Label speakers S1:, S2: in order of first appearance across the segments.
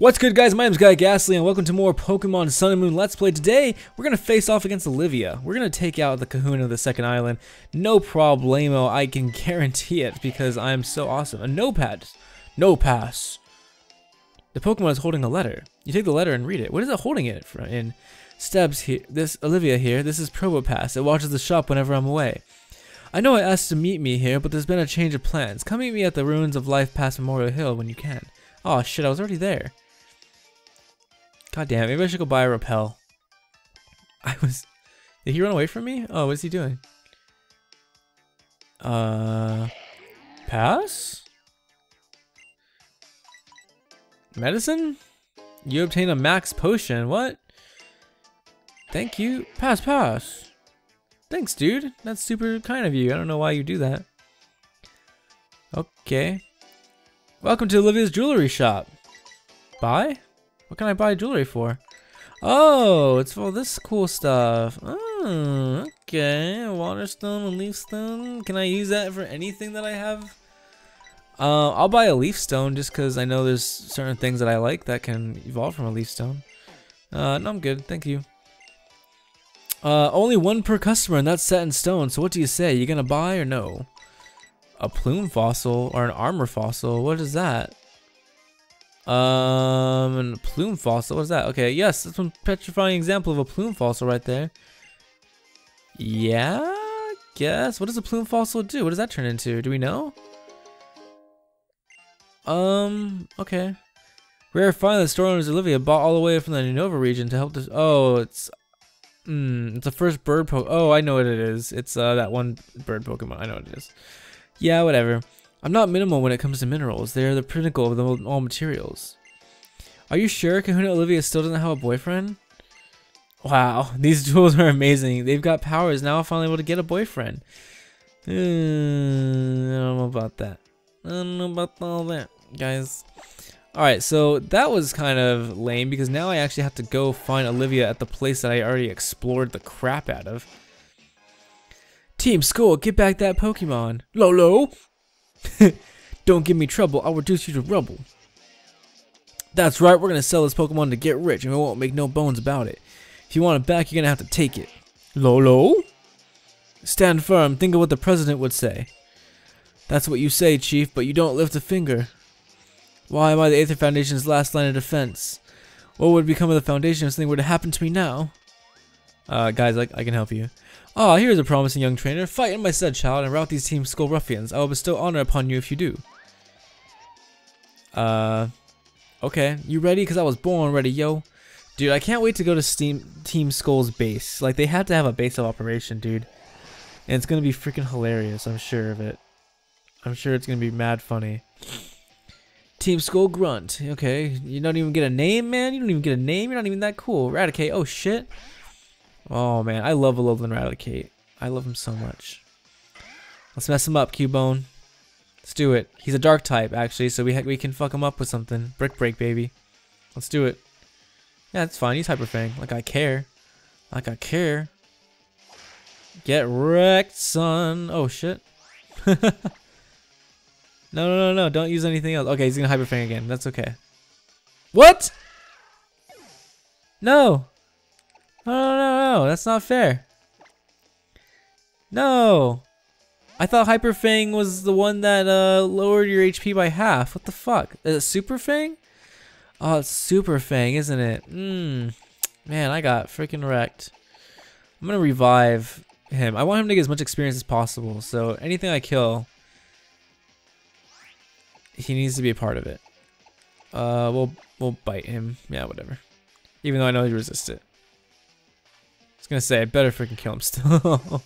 S1: What's good guys, my name's Guy Gastly and welcome to more Pokemon Sun and Moon Let's Play. Today, we're going to face off against Olivia. We're going to take out the Kahuna of the second island. No problemo, I can guarantee it because I'm so awesome. A notepad. No pass. The Pokemon is holding a letter. You take the letter and read it. What is it holding it for, in? Stebs here, this Olivia here, this is Probopass. It watches the shop whenever I'm away. I know I asked to meet me here, but there's been a change of plans. Come meet me at the ruins of life past Memorial Hill when you can. Oh shit, I was already there. God damn, maybe I should go buy a repel. I was... Did he run away from me? Oh, what is he doing? Uh... Pass? Medicine? You obtain a max potion. What? Thank you. Pass, pass. Thanks, dude. That's super kind of you. I don't know why you do that. Okay. Welcome to Olivia's jewelry shop. Buy? What can I buy jewelry for? Oh, it's for this cool stuff. Oh, okay. Waterstone and leaf stone. Can I use that for anything that I have? Uh, I'll buy a leaf stone just because I know there's certain things that I like that can evolve from a leaf stone. Uh, no, I'm good. Thank you. Uh, only one per customer and that's set in stone. So what do you say? You gonna buy or no? A plume fossil or an armor fossil? What is that? Um, and plume fossil. What is that? Okay, yes, that's one petrifying example of a plume fossil right there. Yeah, guess. What does a plume fossil do? What does that turn into? Do we know? Um, okay. Rare find the store owners Olivia bought all the way from the Unova region to help this. Oh, it's. Hmm, it's the first bird po. Oh, I know what it is. It's uh that one bird Pokemon. I know what it is. Yeah, whatever. I'm not minimal when it comes to minerals. They are the pinnacle of the, all materials. Are you sure Kahuna Olivia still doesn't have a boyfriend? Wow, these tools are amazing. They've got powers. Now I'm finally able to get a boyfriend. Uh, I don't know about that. I don't know about all that, guys. Alright, so that was kind of lame because now I actually have to go find Olivia at the place that I already explored the crap out of. Team Skull, get back that Pokemon. Lolo! Don't give me trouble, I'll reduce you to rubble. That's right, we're gonna sell this Pokemon to get rich and we won't make no bones about it. If you want it back, you're gonna have to take it. Lolo? Stand firm, think of what the president would say. That's what you say, Chief, but you don't lift a finger. Why am I the Aether Foundation's last line of defense? What would become of the Foundation if something were to happen to me now? Uh, guys, I, I can help you. Ah, here's a promising young trainer. Fight in my stead, child, and rout these Team Skull ruffians. I will bestow honor upon you if you do. Uh, okay. You ready? Because I was born ready, yo. Dude, I can't wait to go to Steam Team Skull's base. Like, they have to have a base of operation, dude. And it's going to be freaking hilarious, I'm sure of it. I'm sure it's going to be mad funny. Team Skull Grunt. Okay, you don't even get a name, man? You don't even get a name? You're not even that cool. Raticate. Oh, shit. Oh man, I love a Alolan Raticate. I love him so much. Let's mess him up, Cubone. Let's do it. He's a dark type, actually, so we we can fuck him up with something. Brick break, baby. Let's do it. Yeah, it's fine. He's Hyper Fang. Like I care. Like I care. Get wrecked, son. Oh shit. no, no, no, no. Don't use anything else. Okay, he's gonna Hyper Fang again. That's okay. What? No. No, no, no, that's not fair. No. I thought Hyper Fang was the one that uh, lowered your HP by half. What the fuck? Is it Super Fang? Oh, it's Super Fang, isn't it? Mmm. Man, I got freaking wrecked. I'm gonna revive him. I want him to get as much experience as possible, so anything I kill, he needs to be a part of it. Uh, we'll we'll bite him. Yeah, whatever. Even though I know he resists it gonna say, I better freaking kill him still.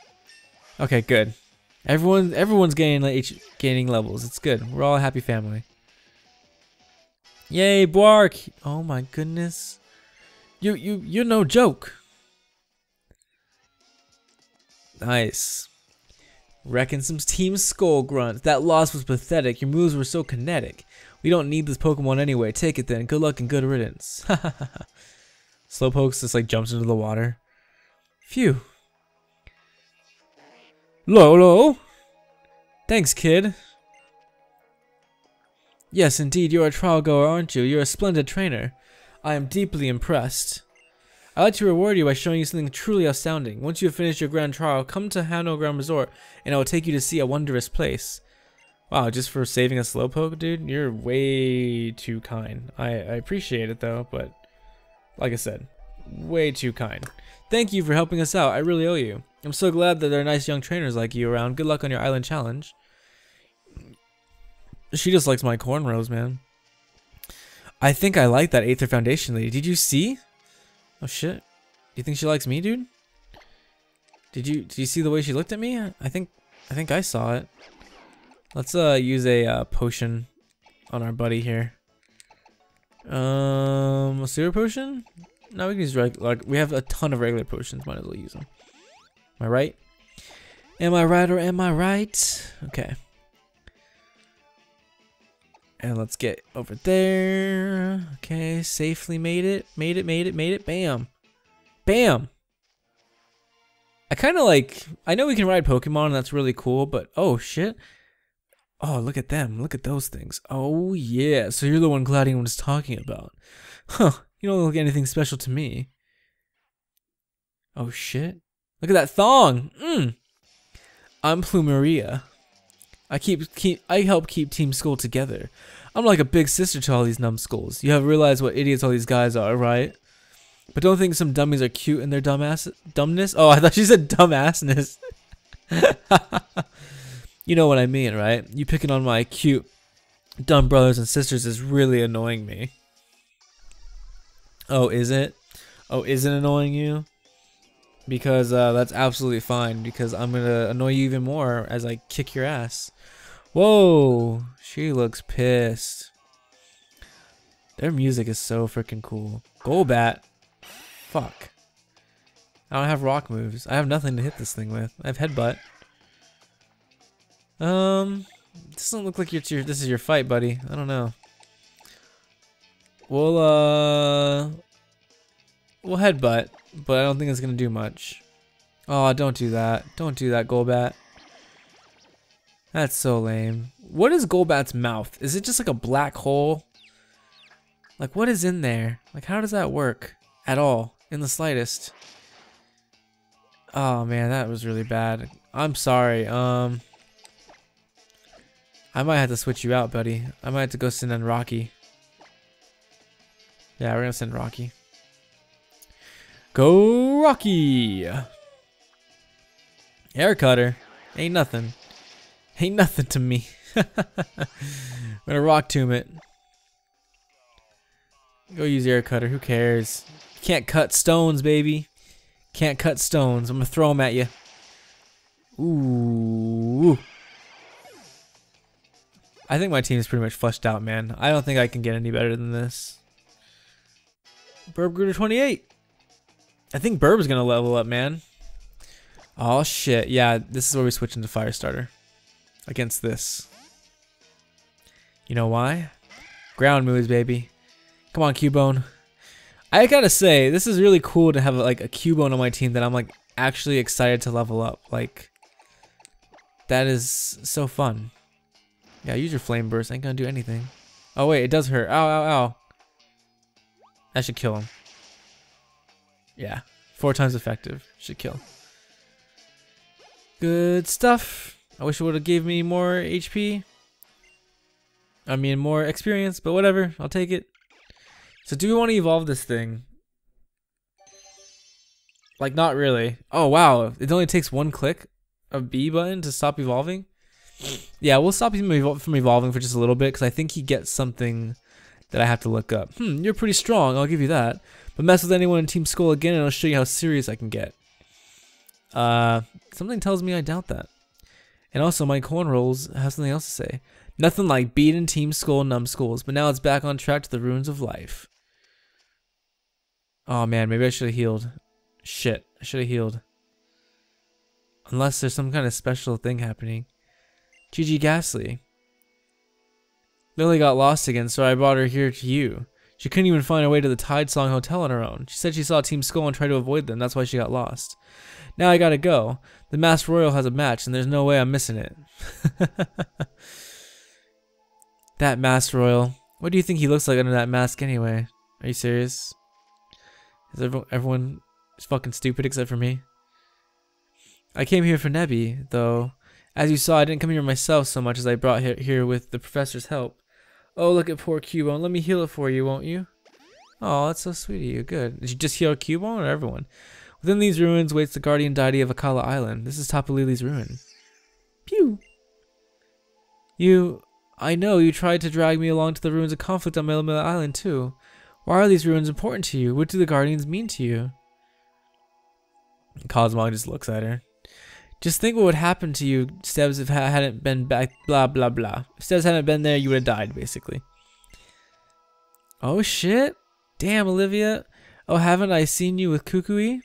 S1: okay, good. Everyone, everyone's gaining like, gaining levels. It's good. We're all a happy family. Yay, Bark! Oh my goodness. You, you, you're no joke. Nice. Reckon some Team Skull grunt. That loss was pathetic. Your moves were so kinetic. We don't need this Pokemon anyway. Take it then. Good luck and good riddance. Slowpoke just like jumps into the water. Phew. Lolo. Thanks, kid. Yes, indeed, you're a trial goer, aren't you? You're a splendid trainer. I am deeply impressed. I'd like to reward you by showing you something truly astounding. Once you have finished your grand trial, come to Hano Grand Resort, and I will take you to see a wondrous place. Wow, just for saving a slowpoke, dude? You're way too kind. I, I appreciate it, though, but like I said, way too kind. Thank you for helping us out. I really owe you. I'm so glad that there are nice young trainers like you around. Good luck on your island challenge. She just likes my cornrows, man. I think I like that Aether Foundation lady. Did you see? Oh shit. Do you think she likes me, dude? Did you did you see the way she looked at me? I think I think I saw it. Let's uh use a uh, potion on our buddy here. Um, a super potion? No, we can use regular. Like, we have a ton of regular potions. Might as well use them. Am I right? Am I right or am I right? Okay. And let's get over there. Okay, safely made it. Made it, made it, made it. Bam. Bam. I kind of like, I know we can ride Pokemon that's really cool, but oh shit. Oh, look at them. Look at those things. Oh yeah, so you're the one Gladion was talking about. Huh, you don't look anything special to me. Oh shit. Look at that thong. Mmm. I'm Plumeria. I keep keep I help keep Team Skull together. I'm like a big sister to all these numbskulls. You have realized what idiots all these guys are, right? But don't think some dummies are cute in their dumbass dumbness. Oh, I thought she said dumbassness. you know what I mean, right? You picking on my cute dumb brothers and sisters is really annoying me. Oh, is it? Oh, is it annoying you? Because uh, that's absolutely fine. Because I'm gonna annoy you even more as I kick your ass. Whoa, she looks pissed. Their music is so freaking cool. Golbat. Fuck. I don't have rock moves. I have nothing to hit this thing with. I have headbutt. Um, this doesn't look like your, this is your fight, buddy. I don't know. We'll, uh, we'll headbutt, but I don't think it's gonna do much. Oh, don't do that. Don't do that, Golbat. That's so lame. What is Golbat's mouth? Is it just like a black hole? Like, what is in there? Like, how does that work? At all? In the slightest? Oh, man, that was really bad. I'm sorry. Um, I might have to switch you out, buddy. I might have to go send in Rocky. Yeah, we're gonna send Rocky. Go Rocky! Air cutter. Ain't nothing. Ain't nothing to me. I'm gonna rock tomb it. Go use air cutter. Who cares? Can't cut stones, baby. Can't cut stones. I'm gonna throw them at you. Ooh. I think my team is pretty much fleshed out, man. I don't think I can get any better than this. Burb grew to 28. I think Burb is gonna level up, man. Oh shit. Yeah, this is where we switch into Firestarter against this. You know why? Ground moves, baby. Come on, Cubone. I gotta say, this is really cool to have like a Cubone on my team that I'm like actually excited to level up. Like, that is so fun. Yeah, use your Flame Burst. Ain't gonna do anything. Oh wait, it does hurt. Ow, ow, ow. That should kill him. Yeah, four times effective. Should kill. Good stuff. I wish it would have gave me more HP. I mean, more experience, but whatever. I'll take it. So do we want to evolve this thing? Like, not really. Oh, wow. It only takes one click of B button to stop evolving? Yeah, we'll stop him from evolving for just a little bit because I think he gets something that I have to look up. Hmm, you're pretty strong. I'll give you that. But mess with anyone in Team Skull again and I'll show you how serious I can get. Uh, something tells me I doubt that. And also, my corn rolls have something else to say. Nothing like beating Team Skull numbskulls, but now it's back on track to the ruins of life. Oh man, maybe I should have healed. Shit, I should have healed. Unless there's some kind of special thing happening. GG Gastly. Lillie got lost again, so I brought her here to you. She couldn't even find her way to the Tide Song Hotel on her own. She said she saw Team Skull and tried to avoid them. That's why she got lost. Now I gotta go. The Masked Royal has a match, and there's no way I'm missing it. That mask royal. What do you think he looks like under that mask anyway? Are you serious? Is everyone, everyone is fucking stupid except for me? I came here for Nebby, though. As you saw, I didn't come here myself so much as I brought here, here with the professor's help. Oh, look at poor Cubone. Let me heal it for you, won't you? Oh, that's so sweet of you. Good. Did you just heal Cubone or everyone? Within these ruins waits the guardian deity of Akala Island. This is Tapu Lele's ruin. Pew! You... I know, you tried to drag me along to the ruins of conflict on Melamela Island, too. Why are these ruins important to you? What do the guardians mean to you? Cosmog just looks at her. Just think what would happen to you, Stebs, if I hadn't been back, blah, blah, blah. If Stebs hadn't been there, you would have died, basically. Oh, shit. Damn, Olivia. Oh, haven't I seen you with Kukui?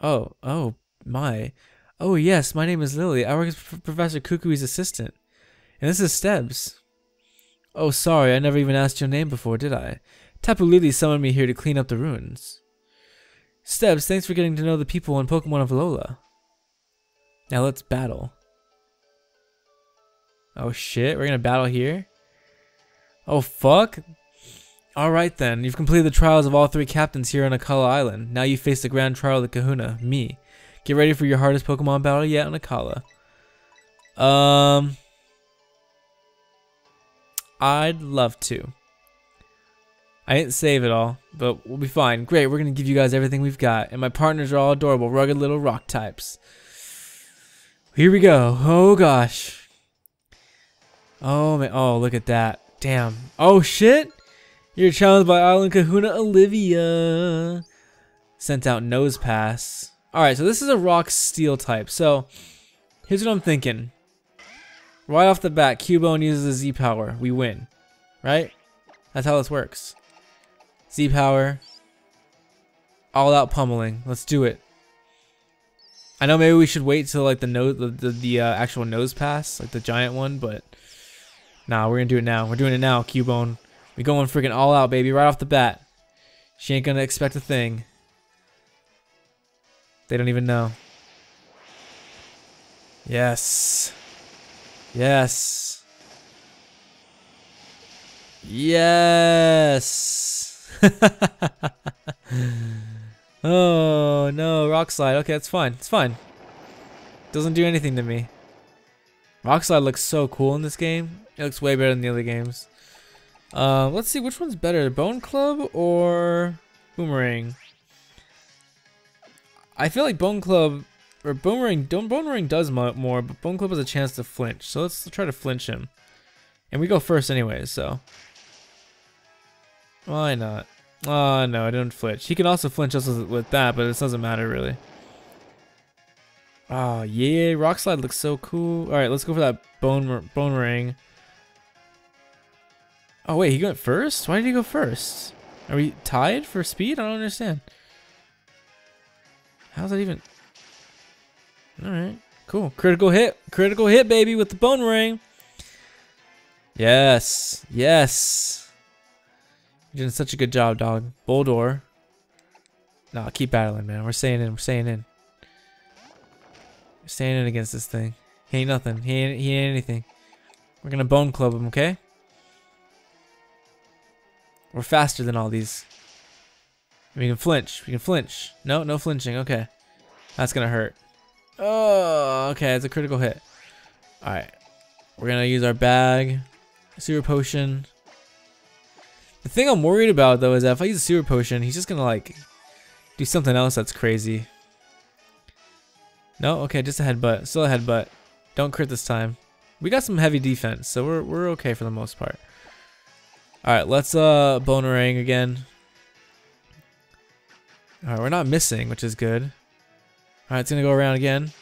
S1: Oh, oh, my. Oh, yes, my name is Lillie. I work as Professor Kukui's assistant. And this is Stebs. Oh, sorry, I never even asked your name before, did I? Tapu summoned me here to clean up the ruins. Stebbs, thanks for getting to know the people and Pokemon of Alola. Now let's battle. Oh shit, we're gonna battle here? Oh fuck? Alright then, you've completed the trials of all three captains here on Akala Island. Now you face the grand trial of the Kahuna, me. Get ready for your hardest Pokemon battle yet on Akala. Um... I'd love to. I didn't save it all, but we'll be fine. Great, we're gonna give you guys everything we've got. And my partners are all adorable, rugged little rock types. Here we go. Oh gosh. Oh man. Oh, look at that. Damn. Oh shit. You're challenged by Island Kahuna Olivia. Sent out Nosepass. Alright, so this is a rock steel type. So, here's what I'm thinking. Right off the bat, Cubone uses a Z power. We win. Right? That's how this works. Z power. All out pummeling. Let's do it. I know maybe we should wait till like the nose, the the, the uh, actual Nosepass, like the giant one, but nah, we're gonna do it now. We're doing it now, Cubone. We going freaking all out, baby, right off the bat. She ain't gonna expect a thing. They don't even know. Yes. Yes. Yes. Oh, no. Rock slide. Okay, it's fine. It's fine. Doesn't do anything to me. Rock slide looks so cool in this game. It looks way better than the other games. Uh, let's see, which one's better? Bone Club or Boomerang? I feel like Bone Club or Boomerang, don't Boomerang does more, but Bone Club has a chance to flinch. So let's try to flinch him. And we go first anyways, so. Why not? Oh, no, I didn't flinch. He can also flinch us with that, but it doesn't matter, really. Oh, yeah. Rock Slide looks so cool. All right, let's go for that bone, bone ring. Oh, wait, he went first? Why did he go first? Are we tied for speed? I don't understand. How's that even... Alright, cool. Critical hit. Critical hit, baby, with the bone ring. Yes. Yes. You're doing such a good job, dog. Boldore. No, keep battling, man. We're staying in. We're staying in. We're staying in against this thing. He ain't nothing. He ain't, he ain't anything. We're gonna bone club him, okay? We're faster than all these. We can flinch. We can flinch. No, no flinching. Okay. That's gonna hurt. Oh, okay. It's a critical hit. Alright. We're gonna use our bag. Super potion. The thing I'm worried about though is that if I use a super potion, he's just gonna like do something else that's crazy. No, okay, just a headbutt. Still a headbutt. Don't crit this time. We got some heavy defense, so we're we're okay for the most part. Alright, let's uh Bonerang again. Alright, we're not missing, which is good. Alright, it's gonna go around again.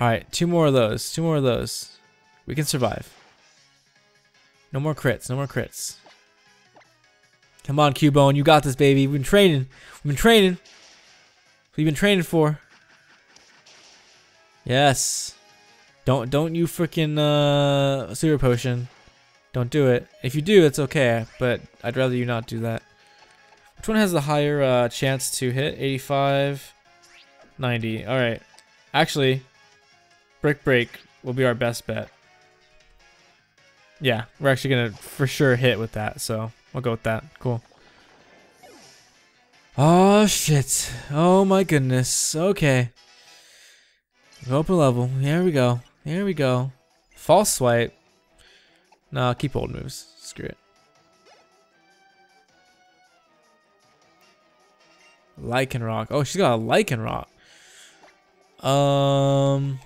S1: Alright, two more of those. Two more of those. We can survive. No more crits, no more crits. Come on, Cubone, you got this, baby. We've been training. We've been training. We've been training for. Yes. Don't don't you freaking uh super potion. Don't do it. If you do, it's okay, but I'd rather you not do that. Which one has the higher uh, chance to hit? 85, 90. All right. Actually, Brick Break will be our best bet. Yeah, we're actually gonna for sure hit with that, so I'll go with that. Cool. Oh shit. Oh my goodness. Okay. Open level. Here we go. Here we go. False swipe. Nah, keep old moves. Screw it. Lycanroc. Oh, she's got a Lycanroc. Um.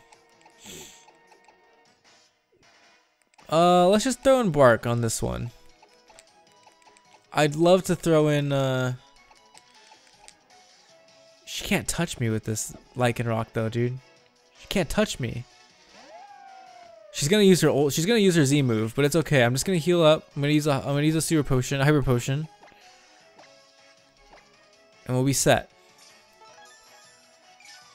S1: Uh, let's just throw in Bark on this one. I'd love to throw in, uh... She can't touch me with this Lycanroc though, dude. She can't touch me. She's gonna use her old. She's gonna use her Z move, but it's okay. I'm just gonna heal up. I'm gonna use a. I'm gonna use a super potion, a hyper potion, and we'll be set.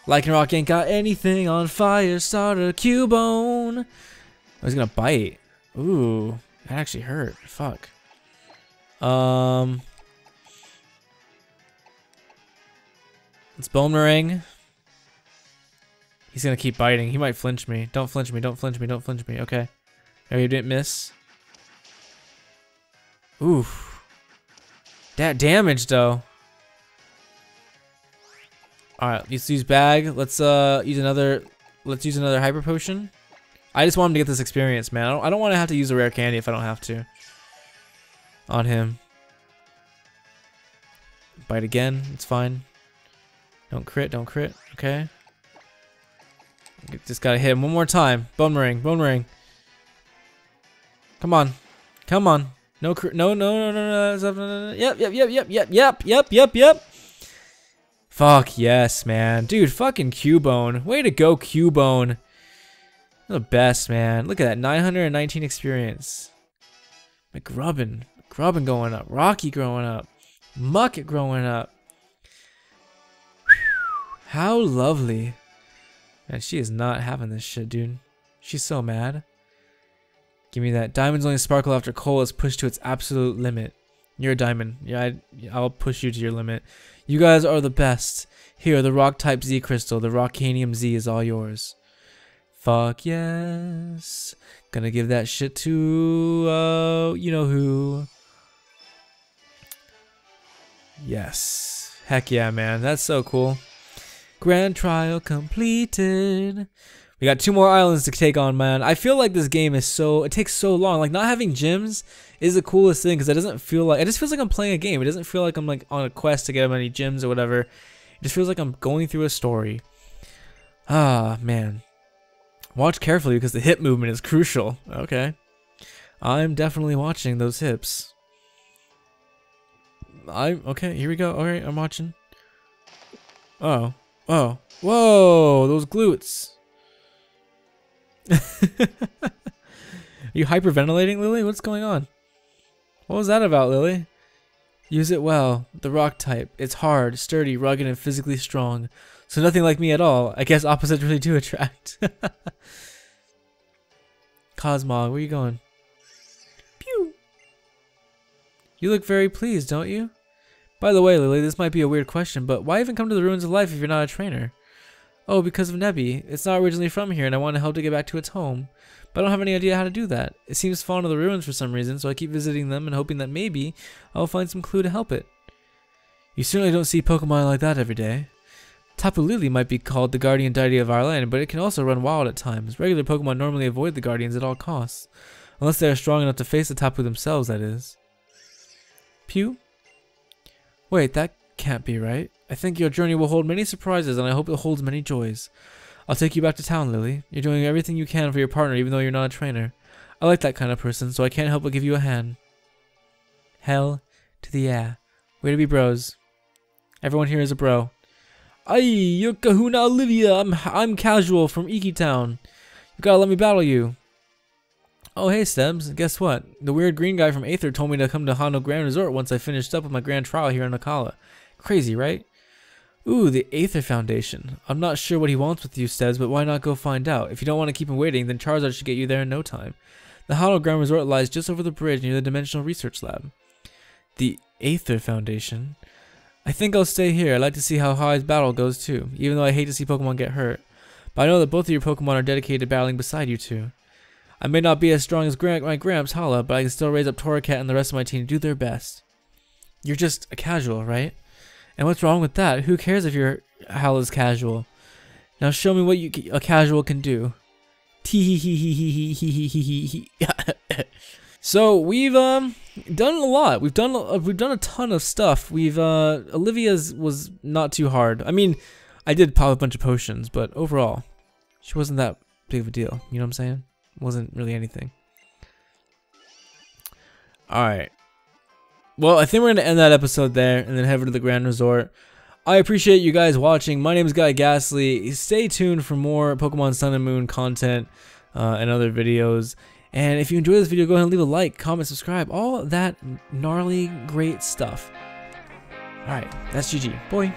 S1: Lycanroc ain't got anything on fire. Starter Cubone. I was gonna bite. Ooh, that actually hurt. Fuck. Um. It's Bonemerang. He's gonna keep biting. He might flinch me. Don't flinch me. Don't flinch me. Don't flinch me. Okay. Oh, you didn't miss. Oof. That damage though. All right, let's use bag. Let's uh use another. Let's use another hyper potion. I just want him to get this experience, man. I don't, I don't want to have to use a rare candy if I don't have to. On him. Bite again. It's fine. Don't crit. Don't crit. Okay. Just gotta hit him one more time. Bonemerang, bone ring. Come on. Come on. No crit. No, no, no, no, no, no. Yep, yep, yep, yep, yep, yep, yep, yep, yep. Fuck yes, man. Dude, fucking Cubone. Way to go, Cubone. You're the best, man. Look at that. 919 experience. McGrubbin. McGrubbin going up. Rocky growing up. Mucket growing up. How lovely. And she is not having this shit, dude. She's so mad. Give me that. Diamonds only sparkle after coal is pushed to its absolute limit. You're a diamond. Yeah, I, I'll push you to your limit. You guys are the best. Here, the rock type Z crystal. The Rockanium Z is all yours. Fuck yes. Gonna give that shit to, uh, you know who. Yes. Heck yeah, man. That's so cool. Grand trial completed. We got two more islands to take on, man. I feel like this game is so, it takes so long. Like, not having gyms is the coolest thing because it doesn't feel like, it just feels like I'm playing a game. It doesn't feel like I'm like on a quest to get as many gyms or whatever. It just feels like I'm going through a story. Ah, man. Watch carefully because the hip movement is crucial. Okay. I'm definitely watching those hips. I, okay, here we go. Alright, I'm watching. Oh. Oh. Whoa, those glutes. Are you hyperventilating, Lillie? What's going on? What was that about, Lillie? Use it well. The rock type. It's hard, sturdy, rugged, and physically strong. So nothing like me at all. I guess opposites really do attract. Cosmog, where are you going? Pew! You look very pleased, don't you? By the way, Lillie, this might be a weird question, but why even come to the Ruins of Life if you're not a trainer? Oh, because of Nebby. It's not originally from here, and I want to help to get back to its home. But I don't have any idea how to do that. It seems fond of the ruins for some reason, so I keep visiting them and hoping that maybe I'll find some clue to help it. You certainly don't see Pokemon like that every day. Tapu Lele might be called the guardian deity of our land, but it can also run wild at times. Regular Pokemon normally avoid the guardians at all costs. Unless they are strong enough to face the Tapu themselves, that is. Pew? Wait, that can't be right. I think your journey will hold many surprises, and I hope it holds many joys. I'll take you back to town, Lillie. You're doing everything you can for your partner, even though you're not a trainer. I like that kind of person, so I can't help but give you a hand. Hell to the yeah. Way to be bros. Everyone here is a bro. Aye, you're Kahuna Olivia. I'm I'm casual from Iki Town. You gotta let me battle you. Oh hey Stebs, guess what? The weird green guy from Aether told me to come to Hano Grand Resort once I finished up with my grand trial here in Akala. Crazy, right? Ooh, the Aether Foundation. I'm not sure what he wants with you, Stebs, but why not go find out? If you don't want to keep him waiting, then Charizard should get you there in no time. The Hano Grand Resort lies just over the bridge near the Dimensional Research Lab. The Aether Foundation? I think I'll stay here. I'd like to see how Hau's battle goes too, even though I hate to see Pokemon get hurt. But I know that both of your Pokemon are dedicated to battling beside you two. I may not be as strong as Gra- my Gramps, Hala, but I can still raise up Torracat and the rest of my team to do their best. You're just a casual, right? And what's wrong with that? Who cares if you're Hala's casual? Now show me what you a casual can do. Tee hee hee hee hee hee hee hee hee hee. So we've um done a lot. We've done uh, we've done a ton of stuff. We've uh Olivia's was not too hard. I mean, I did pop a bunch of potions, but overall, she wasn't that big of a deal. You know what I'm saying? Wasn't really anything. All right. Well, I think we're gonna end that episode there and then head over to the Grand Resort. I appreciate you guys watching. My name is Guy Gastly. Stay tuned for more Pokemon Sun and Moon content uh, and other videos. And if you enjoyed this video, go ahead and leave a like, comment, subscribe, all that gnarly, great stuff. Alright, that's GG. Boy.